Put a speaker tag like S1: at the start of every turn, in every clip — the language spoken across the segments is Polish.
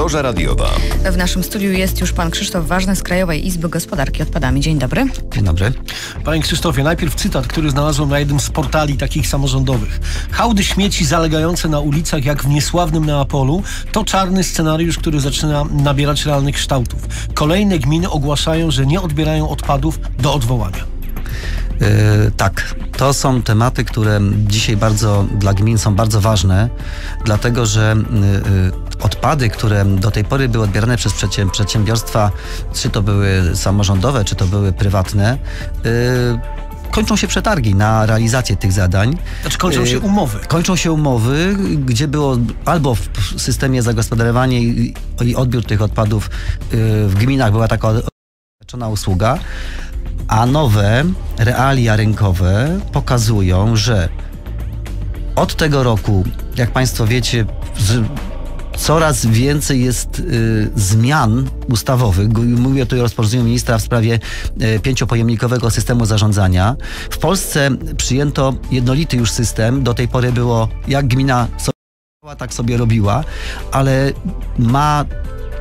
S1: Loża Radiowa.
S2: W naszym studiu jest już pan Krzysztof Ważny z Krajowej Izby Gospodarki Odpadami. Dzień dobry.
S3: Dzień dobry.
S4: Panie Krzysztofie, najpierw cytat, który znalazłem na jednym z portali takich samorządowych. Hałdy śmieci zalegające na ulicach jak w niesławnym Neapolu to czarny scenariusz, który zaczyna nabierać realnych kształtów. Kolejne gminy ogłaszają, że nie odbierają odpadów do odwołania.
S3: Yy, tak, to są tematy, które dzisiaj bardzo dla gmin są bardzo ważne, dlatego że yy, odpady, które do tej pory były odbierane przez przedsiębiorstwa, czy to były samorządowe, czy to były prywatne, yy, kończą się przetargi na realizację tych zadań.
S4: Znaczy kończą się umowy.
S3: Kończą się umowy, gdzie było albo w systemie zagospodarowania i, odbiór tych odpadów w gminach była taka usługa, a nowe realia rynkowe pokazują, że od tego roku, jak Państwo wiecie, coraz więcej jest y, zmian ustawowych. Mówię tu o rozporządzeniu ministra w sprawie y, pięciopojemnikowego systemu zarządzania. W Polsce przyjęto jednolity już system. Do tej pory było jak gmina sobie tak sobie robiła, ale ma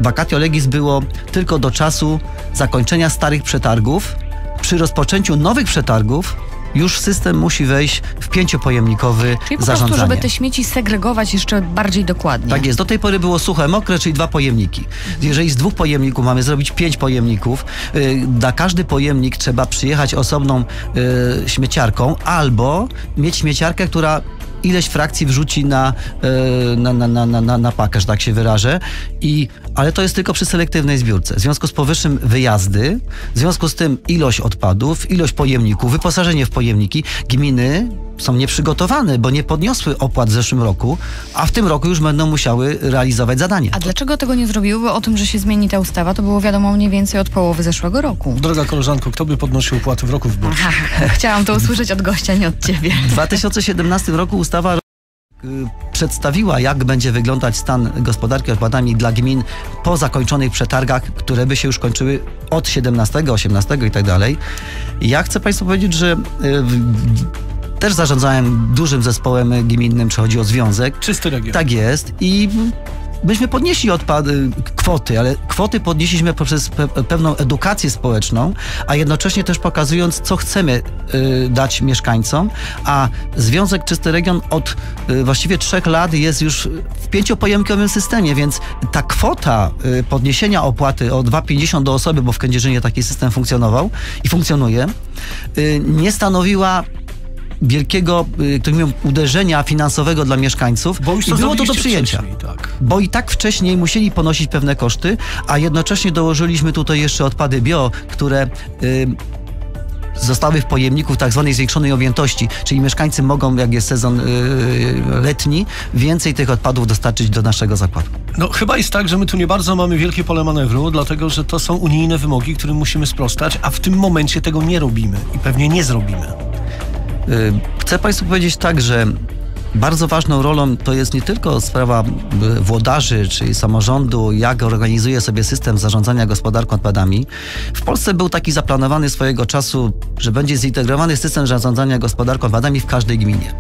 S3: vacatio legis było tylko do czasu zakończenia starych przetargów przy rozpoczęciu nowych przetargów już system musi wejść w pięciopojemnikowy
S2: czyli po
S3: zarządzanie.
S2: Prostu, żeby te śmieci segregować jeszcze bardziej dokładnie.
S3: Tak jest. Do tej pory było suche, mokre, czyli dwa pojemniki. Jeżeli z dwóch pojemników mamy zrobić pięć pojemników, yy, na każdy pojemnik trzeba przyjechać osobną yy, śmieciarką albo mieć śmieciarkę, która ileś frakcji wrzuci na, na, na, na, na, na pakę, że tak się wyrażę. I, ale to jest tylko przy selektywnej zbiórce. W związku z powyższym wyjazdy, w związku z tym ilość odpadów, ilość pojemników, wyposażenie w pojemniki, gminy są nieprzygotowane, bo nie podniosły opłat w zeszłym roku, a w tym roku już będą musiały realizować zadanie.
S2: A dlaczego tego nie zrobiły? Bo o tym, że się zmieni ta ustawa, to było wiadomo mniej więcej od połowy zeszłego roku.
S4: Droga koleżanko, kto by podnosił opłaty w roku wyborczym?
S2: Chciałam to usłyszeć od gościa, nie od ciebie.
S3: W 2017 roku ustawa przedstawiła, jak będzie wyglądać stan gospodarki odpadami dla gmin po zakończonych przetargach, które by się już kończyły od 17, 18 i tak dalej. Ja chcę Państwu powiedzieć, że y, też zarządzałem dużym zespołem gminnym, czy chodzi o związek.
S4: Czysty region.
S3: Tak jest. I myśmy podnieśli odpady, kwoty, ale kwoty podnieśliśmy poprzez pe pewną edukację społeczną, a jednocześnie też pokazując, co chcemy y, dać mieszkańcom, a Związek Czysty Region od y, właściwie trzech lat jest już w pięciopojemkowym systemie, więc ta kwota y, podniesienia opłaty o 2,50 do osoby, bo w Kędzierzynie taki system funkcjonował i funkcjonuje, nie stanowiła wielkiego y, uderzenia finansowego dla mieszkańców
S4: bo
S3: i było to do przyjęcia.
S4: Tak.
S3: Bo i tak wcześniej musieli ponosić pewne koszty, a jednocześnie dołożyliśmy tutaj jeszcze odpady bio, które y, zostały w pojemniku tak zwanej zwiększonej objętości, czyli mieszkańcy mogą, jak jest sezon yy, letni, więcej tych odpadów dostarczyć do naszego zakładu.
S4: No chyba jest tak, że my tu nie bardzo mamy wielkie pole manewru, dlatego że to są unijne wymogi, którym musimy sprostać, a w tym momencie tego nie robimy i pewnie nie zrobimy.
S3: Y, chcę Państwu powiedzieć tak, że bardzo ważną rolą to jest nie tylko sprawa y, włodarzy, czyli samorządu, jak organizuje sobie system zarządzania gospodarką odpadami. W Polsce był taki zaplanowany swojego czasu, że będzie zintegrowany system zarządzania gospodarką odpadami w każdej gminie.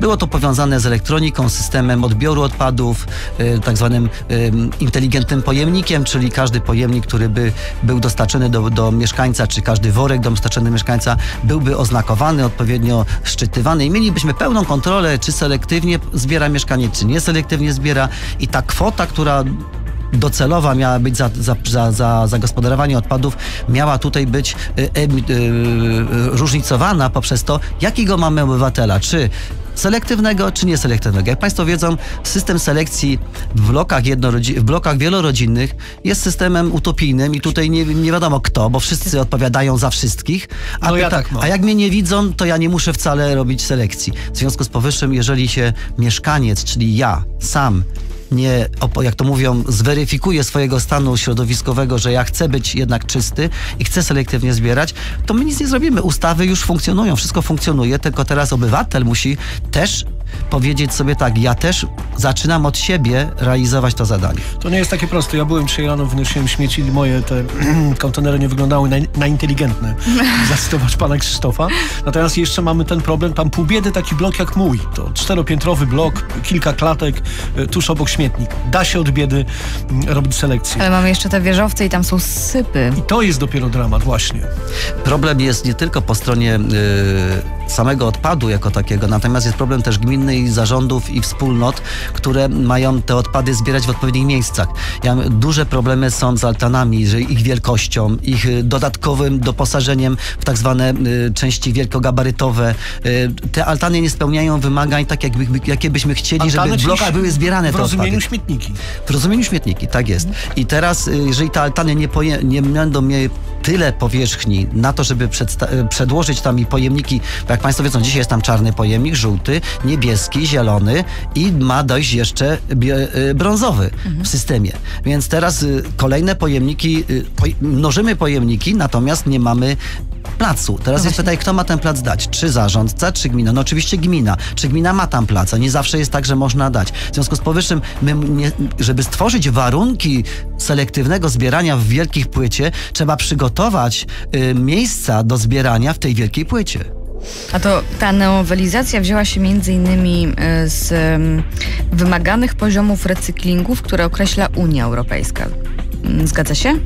S3: Było to powiązane z elektroniką, systemem odbioru odpadów, y, tak zwanym inteligentnym pojemnikiem, czyli każdy pojemnik, który by był dostarczony do, do mieszkańca, czy każdy worek dostarczony do mieszkańca byłby oznakowany, odpowiednio szczytywany i mielibyśmy pełną kontrolę, czy selektywnie zbiera mieszkaniec, czy nieselektywnie zbiera. I ta kwota, która docelowa miała być za, za, za, za zagospodarowanie odpadów, miała tutaj być y, y, y, różnicowana poprzez to, jakiego mamy obywatela, czy selektywnego czy nieselektywnego. Jak Państwo wiedzą, system selekcji w blokach, w blokach wielorodzinnych jest systemem utopijnym i tutaj nie, nie wiadomo kto, bo wszyscy odpowiadają za wszystkich. A,
S4: no ja tak
S3: a jak mnie nie widzą, to ja nie muszę wcale robić selekcji. W związku z powyższym, jeżeli się mieszkaniec, czyli ja sam nie, jak to mówią, zweryfikuje swojego stanu środowiskowego, że ja chcę być jednak czysty i chcę selektywnie zbierać, to my nic nie zrobimy. Ustawy już funkcjonują, wszystko funkcjonuje, tylko teraz obywatel musi też powiedzieć sobie tak, ja też zaczynam od siebie realizować to zadanie.
S4: To nie jest takie proste. Ja byłem dzisiaj rano, wynosiłem śmieci i moje te kontenery nie wyglądały na, na inteligentne. Zacytować pana Krzysztofa. Natomiast jeszcze mamy ten problem, tam pół biedy taki blok jak mój. To czteropiętrowy blok, kilka klatek, y, tuż obok śmietnik. Da się od biedy mm, robić selekcję.
S2: Ale mamy jeszcze te wieżowce i tam są sypy.
S4: I to jest dopiero dramat właśnie.
S3: Problem jest nie tylko po stronie y, samego odpadu jako takiego, natomiast jest problem też gminny zarządów i wspólnot, które mają te odpady zbierać w odpowiednich miejscach. Ja, duże problemy są z altanami, że ich wielkością, ich y, dodatkowym doposażeniem w tak zwane y, części wielkogabarytowe. Y, te altany nie spełniają wymagań tak, jakby, jakie byśmy chcieli,
S4: Altany,
S3: żeby w blokach były zbierane
S4: W
S3: te odpady.
S4: rozumieniu śmietniki.
S3: W rozumieniu śmietniki, tak jest. I teraz, jeżeli te altany nie, poje, nie będą miały tyle powierzchni na to, żeby y, przedłożyć tam i pojemniki, bo jak Państwo wiedzą, dzisiaj jest tam czarny pojemnik, żółty, niebieski, zielony i ma dojść jeszcze y, brązowy w systemie. Więc teraz y, kolejne pojemniki, y, mnożymy pojemniki, natomiast nie mamy placu. Teraz jest pytanie, kto ma ten plac dać? Czy zarządca, czy gmina? No oczywiście gmina. Czy gmina ma tam plac? A nie zawsze jest tak, że można dać. W związku z powyższym, nie, żeby stworzyć warunki selektywnego zbierania w wielkich płycie, trzeba przygotować y, miejsca do zbierania w tej wielkiej płycie.
S2: A to ta nowelizacja wzięła się między innymi y, z ym, wymaganych poziomów recyklingów, które określa Unia Europejska. Mm, Zgadza się?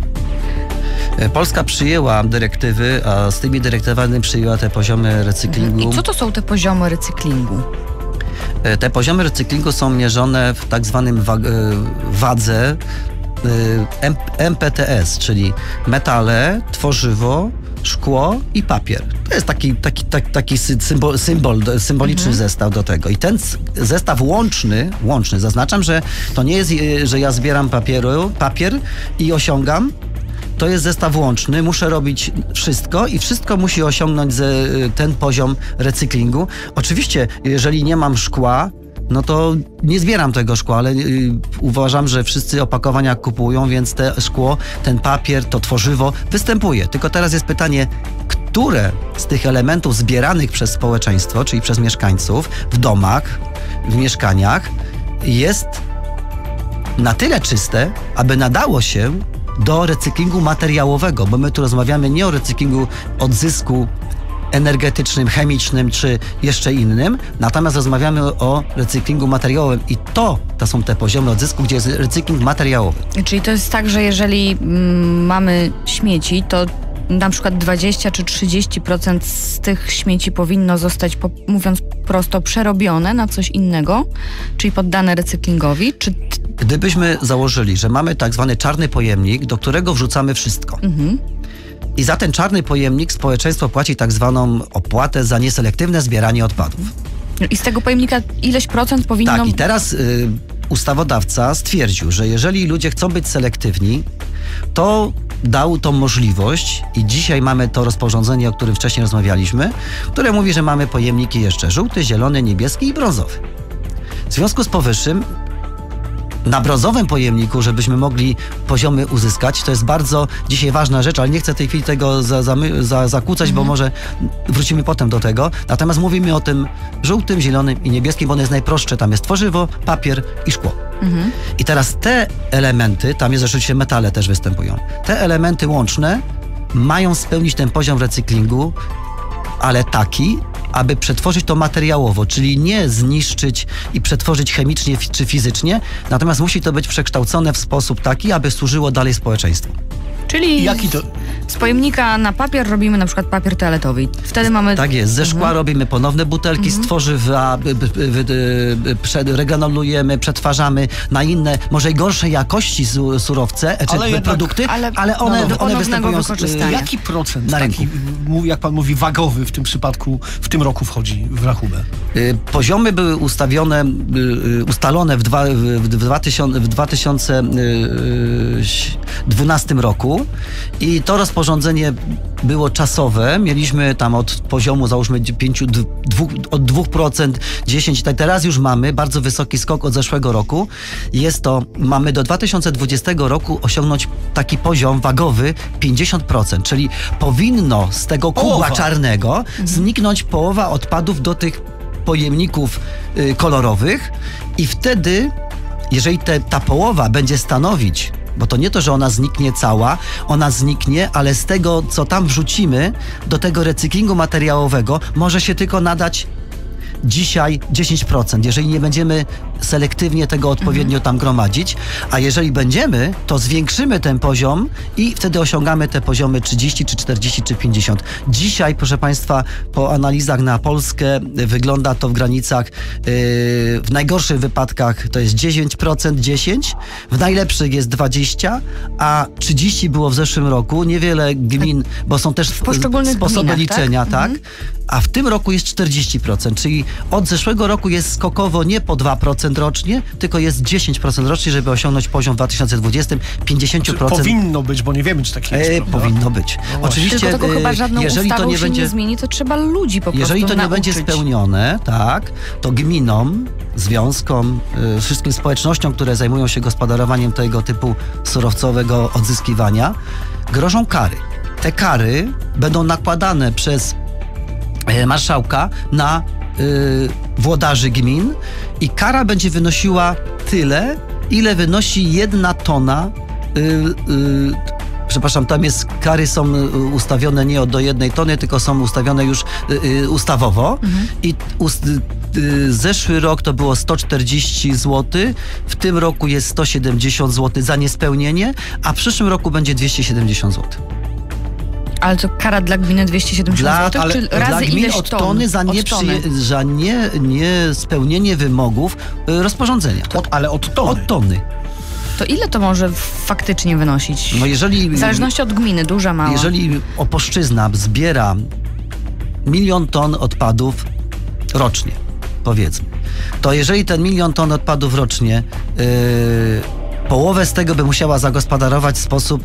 S3: E, Polska przyjęła dyrektywy, a z tymi dyrektywami przyjęła te poziomy recyklingu.
S2: I co to są te poziomy recyklingu?
S3: E, Te poziomy recyklingu są mierzone w tak zwanym wa- e, wadze MPTS, czyli metale, tworzywo, szkło i papier. To jest taki, taki, taki, taki sy- symbol, symbol, symboliczny zestaw do tego. I ten zestaw łączny, łączny, zaznaczam, że to nie jest, że ja zbieram papieru, papier i osiągam, to jest zestaw łączny, muszę robić wszystko i wszystko musi osiągnąć ze, ten poziom recyklingu. Oczywiście, jeżeli nie mam szkła, no to nie zbieram tego szkła, ale y, uważam, że wszyscy opakowania kupują, więc te szkło, ten papier, to tworzywo występuje. Tylko teraz jest pytanie, które z tych elementów zbieranych przez społeczeństwo, czyli przez mieszkańców w domach, w mieszkaniach, jest na tyle czyste, aby nadało się do recyklingu materiałowego, bo my tu rozmawiamy nie o recyklingu odzysku energetycznym, chemicznym czy jeszcze innym, natomiast rozmawiamy o recyklingu materiałowym i to, to są te poziomy odzysku, gdzie jest recykling materiałowy.
S2: Czyli to jest tak, że jeżeli mm, mamy śmieci, to na przykład 20 czy 30% z tych śmieci powinno zostać, mówiąc prosto, przerobione na coś innego, czyli poddane recyklingowi, czy
S3: Gdybyśmy założyli, że mamy tak zwany czarny pojemnik, do którego wrzucamy wszystko. I za ten czarny pojemnik społeczeństwo płaci tak zwaną opłatę za nieselektywne zbieranie odpadów.
S2: i z tego pojemnika ileś procent powinno...
S3: Tak, i teraz y, ustawodawca stwierdził, że jeżeli ludzie chcą być selektywni, to dał tą możliwość i dzisiaj mamy to rozporządzenie, o którym wcześniej rozmawialiśmy, które mówi, że mamy pojemniki jeszcze żółty, zielony, niebieski i brązowy. W związku z powyższym na brązowym pojemniku, żebyśmy mogli poziomy uzyskać, to jest bardzo dzisiaj ważna rzecz, ale nie chcę tej chwili tego za, za, za, zakłócać, bo może wrócimy potem do tego. Natomiast mówimy o tym żółtym, zielonym i niebieskim, bo one jest najprostsze. Tam jest tworzywo, papier i szkło. I teraz te elementy, tam jest oczywiście metale też występują, te elementy łączne mają spełnić ten poziom recyklingu, ale taki, aby przetworzyć to materiałowo, czyli nie zniszczyć i przetworzyć chemicznie czy fizycznie, natomiast musi to być przekształcone w sposób taki, aby służyło dalej społeczeństwu.
S2: Czyli
S4: Jaki to...
S2: z pojemnika na papier robimy na przykład papier toaletowy. Wtedy mamy...
S3: Tak jest, ze szkła robimy ponowne butelki, z tworzywa regranulujemy, przetwarzamy na inne, może i gorszej jakości su- surowce, e, czy
S4: Ale jednak-
S3: produkty,
S2: ale-
S3: ale, one,
S2: no,
S3: one występują.
S4: Jaki procent
S3: Na
S4: taki, mówi- jak pan mówi, wagowy w tym przypadku w tym roku wchodzi w rachubę?
S3: Y, Poziomy były ustawione, y, y, ustalone w, dwa, w, w 2000, w 2012 roku i to rozporządzenie było czasowe. Mieliśmy tam od poziomu załóżmy 5, dwóch, od 2%, 10, tak teraz już mamy bardzo wysoki skok od zeszłego roku. Jest to, mamy do 2020 roku osiągnąć taki poziom wagowy 50%, czyli powinno z tego kubła
S4: Połowa.
S3: czarnego zniknąć połowa odpadów do tych pojemników y, kolorowych i wtedy, jeżeli te, ta połowa będzie stanowić bo to nie to, że ona zniknie cała, ona zniknie, ale z tego, co tam wrzucimy, do tego recyklingu materiałowego, może się tylko nadać dzisiaj 10%, jeżeli nie będziemy selektywnie tego odpowiednio tam gromadzić, a jeżeli będziemy, to zwiększymy ten poziom i wtedy osiągamy te poziomy 30 czy 40 czy 50. Dzisiaj, proszę Państwa, po analizach na Polskę wygląda to w granicach yy, w najgorszych wypadkach to jest 9%, 10, w najlepszych jest 20, a 30 było w zeszłym roku. Niewiele gmin, bo są też
S2: poszczególnych
S3: sposoby
S2: gminach,
S3: liczenia, tak?
S2: tak?
S3: A w tym roku jest 40%, czyli od zeszłego roku jest skokowo nie po 2% rocznie, tylko jest 10% rocznie, żeby osiągnąć poziom w 2020 50%.
S4: Czy powinno być, bo nie wiemy, czy tak jest.
S3: E, powinno być.
S2: No
S3: Oczywiście,
S2: Tylko tego chyba
S3: e,
S2: żadną
S3: jeżeli to nie
S2: się
S3: będzie
S2: nie zmieni, to trzeba ludzi po
S3: jeżeli
S2: prostu
S3: to nie będzie spełnione, tak, to gminom, związkom, y, wszystkim społecznościom, które zajmują się gospodarowaniem tego typu surowcowego odzyskiwania, grożą kary. Te kary będą nakładane przez e, marszałka na y, włodarzy gmin i kara będzie wynosiła tyle, ile wynosi jedna tona. Y, y, przepraszam, tam jest kary są y, ustawione nie od do jednej tony, tylko są ustawione już y, y, ustawowo. I ust, zeszły rok to było 140 zł, w tym roku jest 170 zł za niespełnienie, a w przyszłym roku będzie 270 zł.
S2: Ale to kara dla gminy 270
S3: Dla,
S2: zł,
S3: ale
S2: czy
S3: dla
S2: razy
S3: gmin
S2: ileś
S3: od
S2: ton?
S3: tony za,
S2: Od
S3: nie,
S2: tony.
S3: za nie, nie spełnienie wymogów y, rozporządzenia.
S4: Od, ale od tony.
S3: Od tony.
S2: To ile to może faktycznie wynosić?
S3: No jeżeli,
S2: W zależności od gminy, duża, mała.
S3: jeżeli Opolszczyzna zbiera milion ton odpadów rocznie, powiedzmy, to jeżeli ten milion ton odpadów rocznie, yy, połowę z tego by musiała zagospodarować w sposób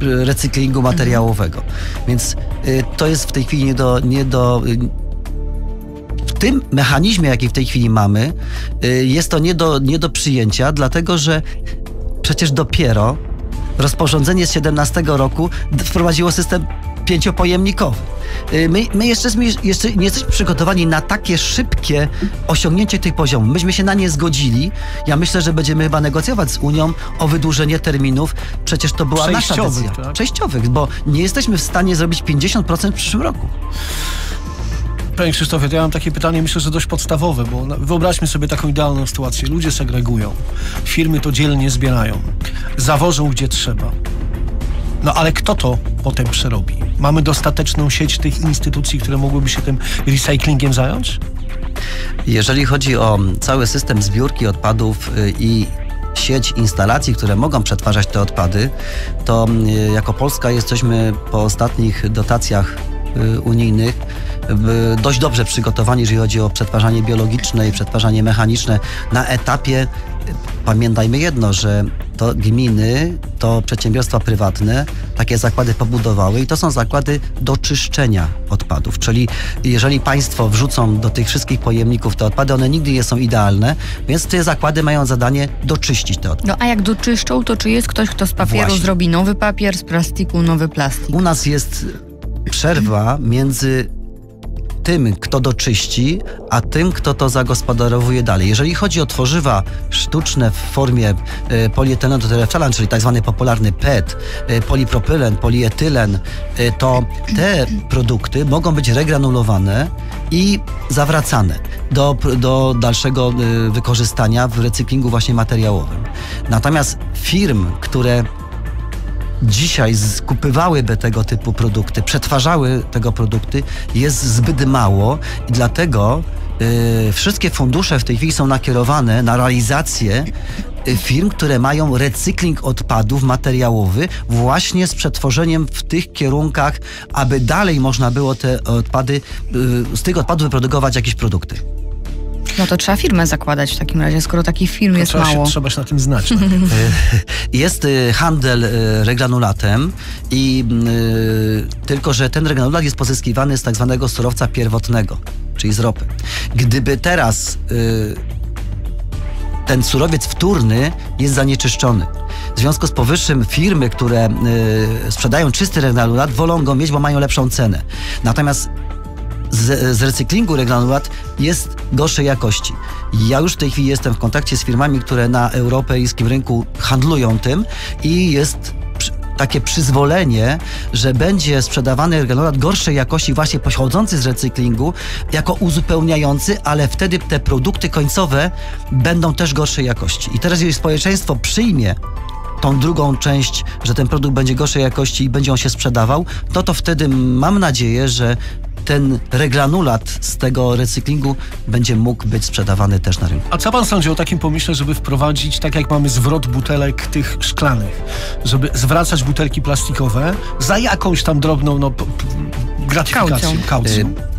S3: recyklingu materiałowego. Więc yy, to jest w tej chwili nie do, nie do yy, w tym mechanizmie, jaki w tej chwili mamy, y, jest to nie do, nie do przyjęcia, dlatego że przecież dopiero rozporządzenie z 17 roku wprowadziło system pięciopojemnikowy. Y, My, my jeszcze, jeszcze nie jesteśmy przygotowani na takie szybkie osiągnięcie tych poziomów. Myśmy się na nie zgodzili. Ja myślę, że będziemy chyba negocjować z Unią o wydłużenie terminów. Przecież to była nasza decyzja.
S4: tak?
S3: Przejściowych, bo nie jesteśmy w stanie zrobić 50% w przyszłym roku.
S4: Panie Krzysztofie, to ja mam takie pytanie, myślę, że dość podstawowe, bo wyobraźmy sobie taką idealną sytuację. Ludzie segregują, firmy to dzielnie zbierają, zawożą gdzie trzeba. No ale kto to potem przerobi? Mamy dostateczną sieć tych instytucji, które mogłyby się tym recyklingiem zająć?
S3: Jeżeli chodzi o cały system zbiórki odpadów y, i sieć instalacji, które mogą przetwarzać te odpady, to y, jako Polska jesteśmy po ostatnich dotacjach y, unijnych dość dobrze przygotowani, jeżeli chodzi o przetwarzanie biologiczne i przetwarzanie mechaniczne na etapie Pamiętajmy jedno, że to gminy, to przedsiębiorstwa prywatne takie zakłady pobudowały i to są zakłady do czyszczenia odpadów. Czyli jeżeli państwo wrzucą do tych wszystkich pojemników te odpady, one nigdy nie są idealne, więc te zakłady mają zadanie doczyścić te odpady.
S2: No a jak doczyszczą, to czy jest ktoś, kto z papieru
S3: Właśnie.
S2: zrobi nowy papier, z plastiku nowy plastik?
S3: U nas jest przerwa między tym, kto doczyści, a tym, kto to zagospodarowuje dalej. Jeżeli chodzi o tworzywa sztuczne w formie e, polietylenu tereftalan, czyli tak zwany popularny PET, e, polipropylen, polietylen, e, to te produkty mogą być regranulowane i zawracane do, do dalszego wykorzystania w recyklingu właśnie materiałowym. Natomiast firm, które dzisiaj skupywałyby tego typu produkty, przetwarzały tego produkty, jest zbyt mało i dlatego y, wszystkie fundusze w tej chwili są nakierowane na realizację y, firm, które mają recykling odpadów materiałowy właśnie z przetworzeniem w tych kierunkach, aby dalej można było te odpady, y, z tych odpadów wyprodukować jakieś produkty.
S2: No to trzeba firmę zakładać w takim razie, skoro takich firm jest
S4: trzeba,
S2: mało.
S4: Się, trzeba się na tym znać. tak?
S3: Jest y, handel y, regranulatem i y, tylko, że ten regranulat jest pozyskiwany z tak zwanego surowca pierwotnego, czyli z ropy. Gdyby teraz ten surowiec wtórny jest zanieczyszczony. W związku z powyższym firmy, które y, sprzedają czysty regranulat, wolą go mieć, bo mają lepszą cenę. Natomiast z, z recyklingu regranulat jest gorszej jakości. Ja już w tej chwili jestem w kontakcie z firmami, które na europejskim rynku handlują tym i jest takie przyzwolenie, że będzie sprzedawany granulat gorszej jakości, właśnie pochodzący z recyklingu, jako uzupełniający, ale wtedy te produkty końcowe będą też gorszej jakości. I teraz, jeżeli społeczeństwo przyjmie tą drugą część, że ten produkt będzie gorszej jakości i będzie on się sprzedawał, no to wtedy mam nadzieję, że ten regranulat z tego recyklingu będzie mógł być sprzedawany też na rynku.
S4: A co pan sądzi o takim pomyśle, żeby wprowadzić, tak jak mamy zwrot butelek tych szklanych, żeby zwracać butelki plastikowe za jakąś tam drobną no, gratyfikację, kaucją? kaucją.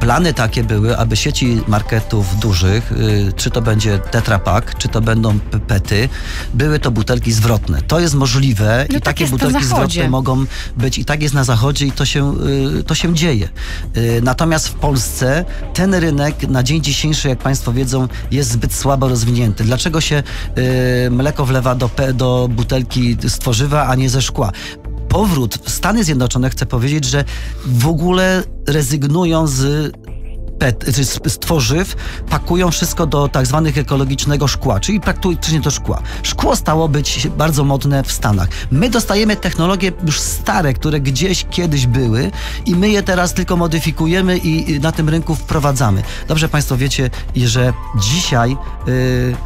S3: Plany takie były, aby sieci marketów dużych, y, czy to będzie Tetra Pak, czy to będą pety, były to butelki zwrotne. To jest możliwe no i tak takie butelki zwrotne mogą być i tak jest na zachodzie i to się, y, to się dzieje. Y, natomiast w Polsce ten rynek na dzień dzisiejszy, jak Państwo wiedzą, jest zbyt słabo rozwinięty. Dlaczego się mleko wlewa do, do butelki z tworzywa, a nie ze szkła? Powrót w Stany Zjednoczone, chcę powiedzieć, że w ogóle rezygnują z pet, z tworzyw, pakują wszystko do tak zwanych ekologicznego szkła, czyli praktycznie do szkła. Szkło stało być bardzo modne w Stanach. My dostajemy technologie już stare, które gdzieś kiedyś były i my je teraz tylko modyfikujemy i na tym rynku wprowadzamy. Dobrze Państwo wiecie, że dzisiaj yy,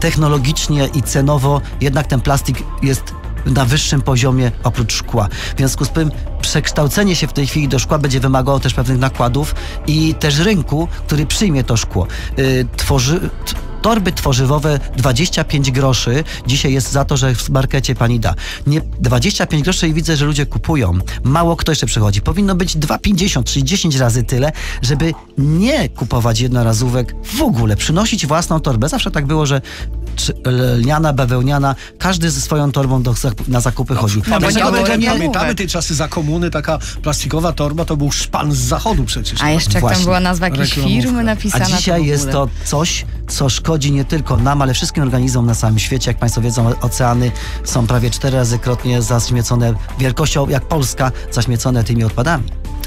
S3: technologicznie i cenowo jednak ten plastik jest na wyższym poziomie oprócz szkła. W związku z tym przekształcenie się w tej chwili do szkła będzie wymagało też pewnych nakładów i też rynku, który przyjmie to szkło. Yy, tworzy, torby tworzywowe 25 groszy dzisiaj jest za to, że w markecie pani da. Nie 25 groszy i widzę, że ludzie kupują. Mało kto jeszcze przychodzi. Powinno być 2,50 czy 10 razy tyle, żeby nie kupować jednorazówek w ogóle, przynosić własną torbę. Zawsze tak było, że lniana, bawełniana, każdy ze swoją torbą do, na zakupy no, chodził.
S4: Pamiętamy, nie... pamiętamy te czasy za komuny, taka plastikowa torba to był szpan z zachodu przecież.
S2: A jeszcze jak tam była nazwa jakiejś firmy napisana.
S3: A dzisiaj to jest to coś, co szkodzi nie tylko nam, ale wszystkim organizmom na całym świecie. Jak Państwo wiedzą, oceany są prawie cztery razy krotnie zaśmiecone wielkością jak Polska, zaśmiecone tymi odpadami.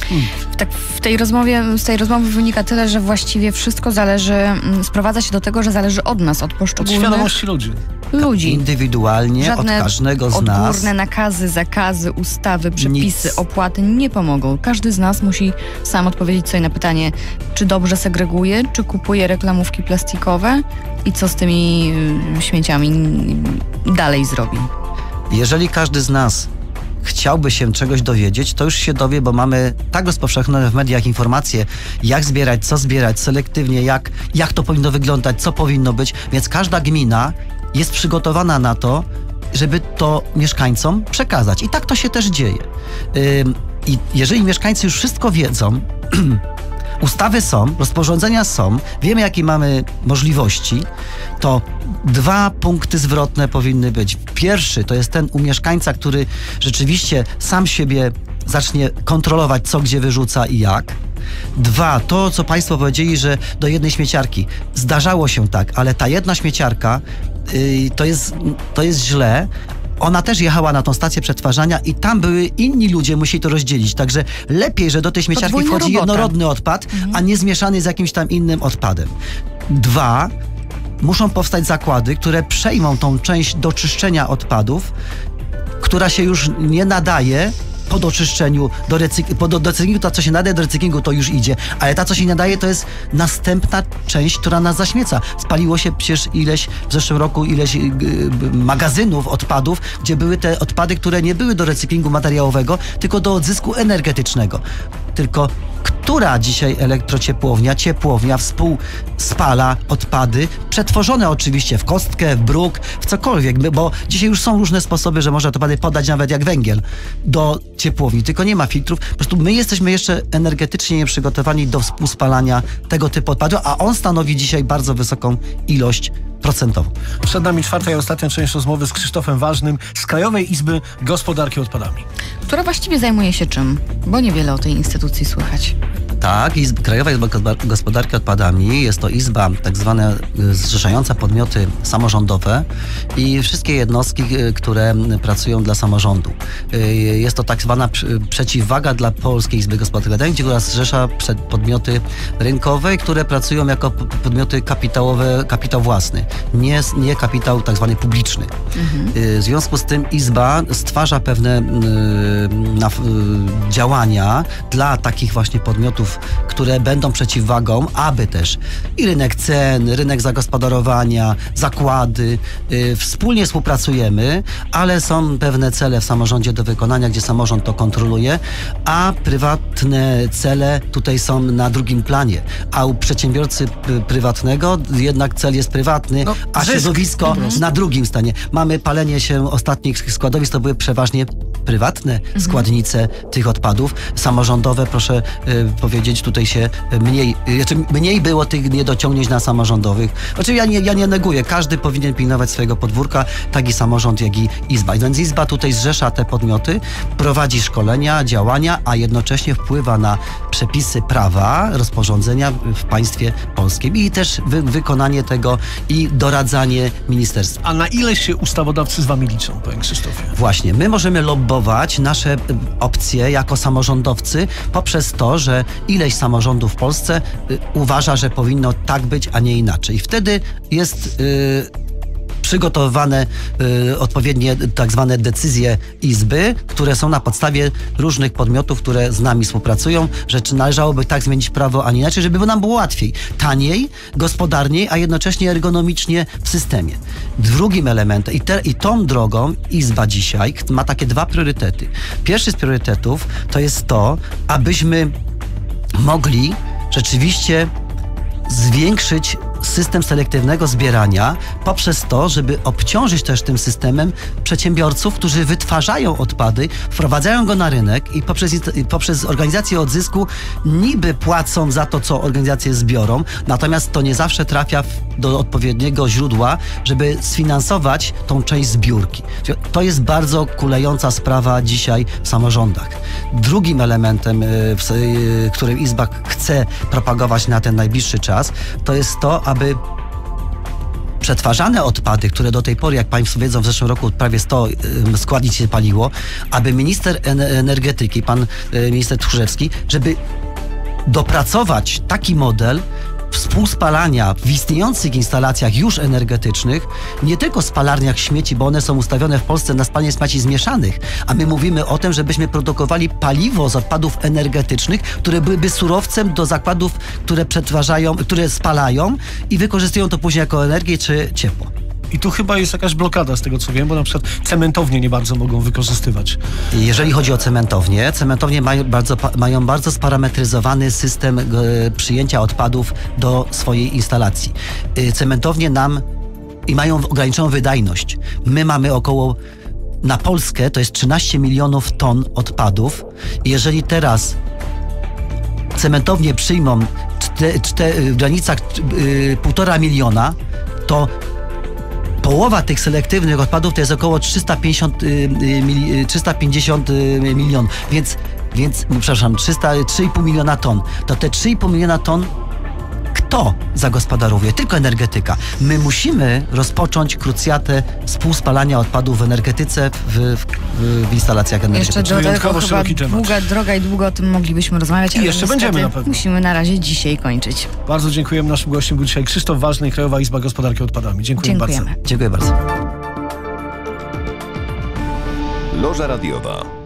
S2: Hmm. Tak w tej rozmowie, z tej rozmowy wynika tyle, że właściwie wszystko zależy, mm, sprowadza się do tego, że zależy od nas, od poszczególnych...
S4: Od świadomości ludzi.
S2: Ludzi.
S3: Indywidualnie, Żadne od każdego z nas.
S2: odgórne nakazy, zakazy, ustawy, przepisy, Nic. opłaty nie pomogą. Każdy z nas musi sam odpowiedzieć sobie na pytanie, czy dobrze segreguje, czy kupuje reklamówki plastikowe i co z tymi y, śmieciami dalej zrobi.
S3: Jeżeli każdy z nas chciałby się czegoś dowiedzieć, to już się dowie, bo mamy tak rozpowszechnione w mediach informacje, jak zbierać, co zbierać, selektywnie, jak, jak to powinno wyglądać, co powinno być, więc każda gmina jest przygotowana na to, żeby to mieszkańcom przekazać. I tak to się też dzieje. I jeżeli mieszkańcy już wszystko wiedzą, ustawy są, rozporządzenia są, wiemy jakie mamy możliwości, to dwa punkty zwrotne powinny być. Pierwszy to jest ten u mieszkańca, który rzeczywiście sam siebie zacznie kontrolować, co gdzie wyrzuca i jak. Dwa, to co Państwo powiedzieli, że do jednej śmieciarki. Zdarzało się tak, ale ta jedna śmieciarka yy, to, jest, to jest źle, ona też jechała na tą stację przetwarzania i tam były inni ludzie, musieli to rozdzielić. Także lepiej, że do tej śmieciarki Podwójna wchodzi robota. jednorodny odpad, mhm. a nie zmieszany z jakimś tam innym odpadem. Dwa, muszą powstać zakłady, które przejmą tą część do czyszczenia odpadów, która się już nie nadaje po doczyszczeniu, do, recyk- po do, do recyklingu, to co się nadaje do recyklingu, to już idzie, ale ta, co się nadaje, to jest następna część, która nas zaśmieca. Spaliło się przecież ileś, w zeszłym roku ileś y, y, magazynów odpadów, gdzie były te odpady, które nie były do recyklingu materiałowego, tylko do odzysku energetycznego. Tylko która dzisiaj elektrociepłownia, ciepłownia współspala odpady, przetworzone oczywiście w kostkę, w bruk, w cokolwiek, bo dzisiaj już są różne sposoby, że można odpady podać nawet jak węgiel do ciepłowni, tylko nie ma filtrów. Po prostu my jesteśmy jeszcze energetycznie nieprzygotowani do współspalania tego typu odpadów, a on stanowi dzisiaj bardzo wysoką ilość procentową.
S4: Przed nami czwarta i ostatnia część rozmowy z Krzysztofem Ważnym z Krajowej Izby Gospodarki Odpadami.
S2: Która właściwie zajmuje się czym? Bo niewiele o tej instytucji słychać.
S3: Tak, Izb, Krajowa Izba Gospodarki Odpadami jest to izba tak zwana y, zrzeszająca podmioty samorządowe i wszystkie jednostki, y, które pracują dla samorządu. Y, jest to tak zwana przeciwwaga dla Polskiej Izby Gospodarki Odpadami, która zrzesza podmioty rynkowe, które pracują jako podmioty kapitałowe, kapitał własny, nie, nie kapitał tak zwany publiczny. Mhm. W związku z tym izba stwarza pewne działania dla takich właśnie podmiotów, które będą przeciwwagą, aby też i rynek cen, rynek zagospodarowania, zakłady, y, wspólnie współpracujemy, ale są pewne cele w samorządzie do wykonania, gdzie samorząd to kontroluje, a prywatne cele tutaj są na drugim planie, a u przedsiębiorcy prywatnego jednak cel jest prywatny, no, a środowisko na drugim stanie. Mamy palenie się ostatnich składowisk, to były przeważnie prywatne mhm. składnice tych odpadów. Samorządowe, proszę y, powiedzieć, tutaj się mniej, y, znaczy mniej było tych niedociągnięć na samorządowych. Znaczy ja nie, ja nie neguję, każdy powinien pilnować swojego podwórka, tak i samorząd, jak i Izba. Więc Izba tutaj zrzesza te podmioty, prowadzi szkolenia, działania, a jednocześnie wpływa na przepisy prawa, rozporządzenia w państwie polskim i też wy, wykonanie tego i doradzanie ministerstwa.
S4: A na ile się ustawodawcy z wami liczą, panie Krzysztofie?
S3: Właśnie, my możemy lobbować nasze opcje jako samorządowcy poprzez to, że ileś samorządów w Polsce y, uważa, że powinno tak być, a nie inaczej. Wtedy jest y, przygotowane y, odpowiednie tak zwane decyzje Izby, które są na podstawie różnych podmiotów, które z nami współpracują, że czy należałoby tak zmienić prawo, a nie inaczej, żeby nam było łatwiej, taniej, gospodarniej, a jednocześnie ergonomicznie w systemie. Drugim elementem, i, te, i tą drogą Izba dzisiaj ma takie dwa priorytety. Pierwszy z priorytetów to jest to, abyśmy mogli rzeczywiście zwiększyć system selektywnego zbierania poprzez to, żeby obciążyć też tym systemem przedsiębiorców, którzy wytwarzają odpady, wprowadzają go na rynek i poprzez, poprzez organizację odzysku niby płacą za to, co organizacje zbiorą, natomiast to nie zawsze trafia do odpowiedniego źródła, żeby sfinansować tą część zbiórki. To jest bardzo kulejąca sprawa dzisiaj w samorządach. Drugim elementem, y, y, którym Izba chce propagować na ten najbliższy czas, to jest to, aby przetwarzane odpady, które do tej pory, jak Państwo wiedzą, w zeszłym roku prawie 100 składnic się paliło, aby minister energetyki, pan y, minister Tchórzewski, żeby dopracować taki model, współspalania w istniejących instalacjach już energetycznych, nie tylko spalarniach śmieci, bo one są ustawione w Polsce na spalanie śmieci zmieszanych, a my mówimy o tym, żebyśmy produkowali paliwo z odpadów energetycznych, które byłyby surowcem do zakładów, które przetwarzają, które spalają i wykorzystują to później jako energię czy ciepło.
S4: I tu chyba jest jakaś blokada z tego co wiem, bo na przykład cementownie nie bardzo mogą wykorzystywać.
S3: Jeżeli chodzi o cementownie, cementownie mają bardzo, mają bardzo sparametryzowany system e, przyjęcia odpadów do swojej instalacji. E, cementownie nam i mają ograniczoną wydajność. My mamy około na Polskę to jest 13 milionów ton odpadów. Jeżeli teraz cementownie przyjmą w granicach y, półtora miliona, to połowa tych selektywnych odpadów to jest około 350, 350 y, y, milionów, więc, więc przepraszam, 3,5 miliona ton. To te 3,5 miliona ton kto zagospodarowuje? Tylko energetyka. My musimy rozpocząć krucjatę współspalania odpadów w energetyce w, w, w instalacjach energetycznych.
S2: Jeszcze do tego chyba długa droga i długo o tym moglibyśmy rozmawiać.
S4: I jeszcze będziemy na pewno.
S2: Musimy na razie dzisiaj kończyć.
S4: Bardzo dziękujemy. Naszym gościem był dzisiaj Krzysztof Ważny, Krajowa Izba Gospodarki Odpadami. Dziękuję
S2: Dziękujemy.
S3: bardzo. Dziękuję bardzo.
S1: Loża radiowa.